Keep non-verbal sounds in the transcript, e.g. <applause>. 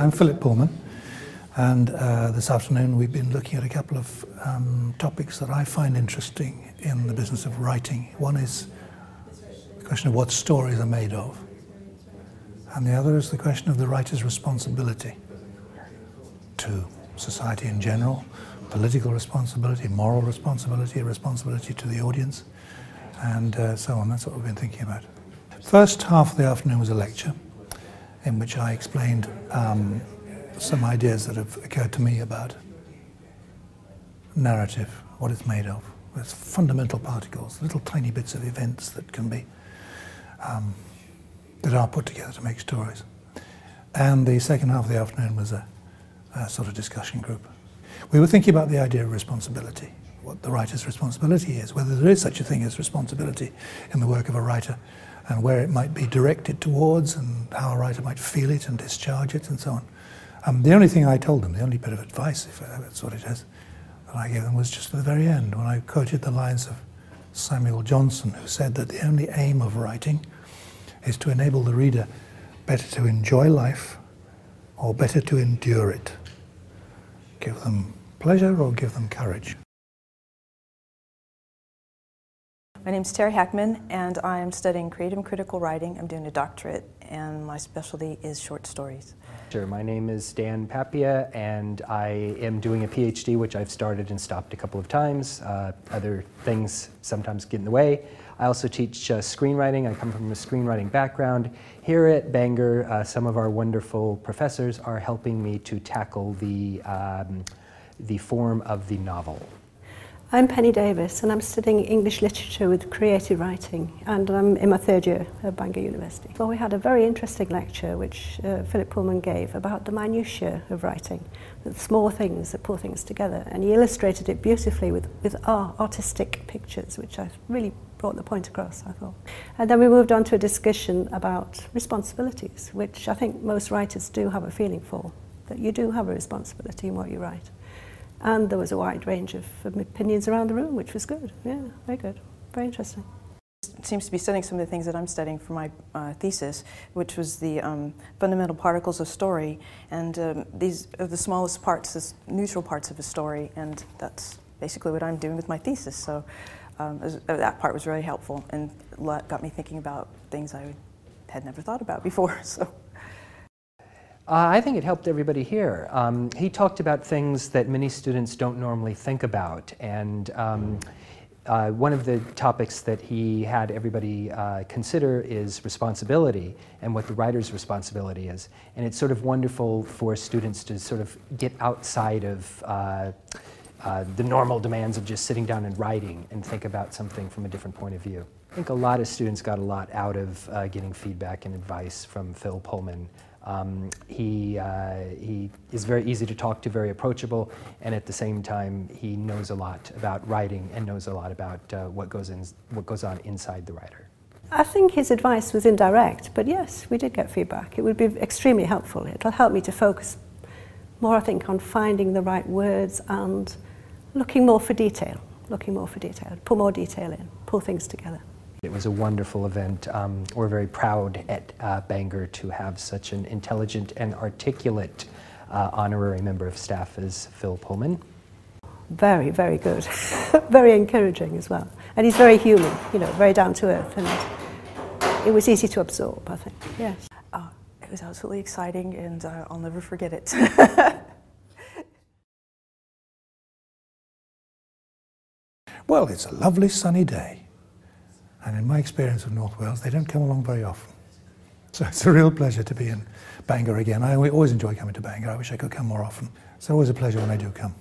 I'm Philip Pullman, and uh, this afternoon we've been looking at a couple of um, topics that I find interesting in the business of writing. One is the question of what stories are made of, and the other is the question of the writer's responsibility to society in general, political responsibility, moral responsibility, responsibility to the audience, and uh, so on. That's what we've been thinking about. First half of the afternoon was a lecture in which I explained um, some ideas that have occurred to me about narrative, what it's made of. There's fundamental particles, little tiny bits of events that can be, um, that are put together to make stories. And the second half of the afternoon was a, a sort of discussion group. We were thinking about the idea of responsibility, what the writer's responsibility is, whether there is such a thing as responsibility in the work of a writer, and where it might be directed towards and how a writer might feel it and discharge it and so on. Um, the only thing I told them, the only bit of advice, if that's what it is, that I gave them was just at the very end when I quoted the lines of Samuel Johnson, who said that the only aim of writing is to enable the reader better to enjoy life or better to endure it. Give them pleasure or give them courage. My name is Terry Hackman, and I'm studying creative and critical writing. I'm doing a doctorate, and my specialty is short stories. Sure. My name is Dan Papia, and I am doing a PhD, which I've started and stopped a couple of times. Uh, other things sometimes get in the way. I also teach uh, screenwriting. I come from a screenwriting background. Here at Bangor, uh, some of our wonderful professors are helping me to tackle the, um, the form of the novel. I'm Penny Davis and I'm studying English literature with creative writing and I'm in my third year at Bangor University. Well, we had a very interesting lecture which uh, Philip Pullman gave about the minutiae of writing, the small things that pull things together and he illustrated it beautifully with, with our artistic pictures which I really brought the point across, I thought. And then we moved on to a discussion about responsibilities, which I think most writers do have a feeling for, that you do have a responsibility in what you write. And there was a wide range of opinions around the room, which was good. Yeah, very good. Very interesting. Seems to be studying some of the things that I'm studying for my uh, thesis, which was the um, fundamental particles of story. And um, these are the smallest parts, the neutral parts of a story. And that's basically what I'm doing with my thesis. So um, was, uh, that part was really helpful and got me thinking about things I had never thought about before. <laughs> So. Uh, I think it helped everybody here. Um, he talked about things that many students don't normally think about. And um, uh, one of the topics that he had everybody uh, consider is responsibility and what the writer's responsibility is. And it's sort of wonderful for students to sort of get outside of uh, uh, the normal demands of just sitting down and writing and think about something from a different point of view. I think a lot of students got a lot out of uh, getting feedback and advice from Phil Pullman. Um, he, uh, he is very easy to talk to, very approachable, and at the same time, he knows a lot about writing and knows a lot about uh, what, goes in, what goes on inside the writer. I think his advice was indirect, but yes, we did get feedback. It would be extremely helpful. It'll help me to focus more, I think, on finding the right words and looking more for detail, looking more for detail, put more detail in, pull things together. It was a wonderful event. Um, we're very proud at uh, Bangor to have such an intelligent and articulate uh, honorary member of staff as Phil Pullman. Very, very good. <laughs> very encouraging as well. And he's very human, you know, very down to earth. And it was easy to absorb, I think. Yes. Uh, it was absolutely exciting, and uh, I'll never forget it. <laughs> well, it's a lovely sunny day. And in my experience of North Wales, they don't come along very often. So it's a real pleasure to be in Bangor again. I always enjoy coming to Bangor. I wish I could come more often. It's always a pleasure when I do come.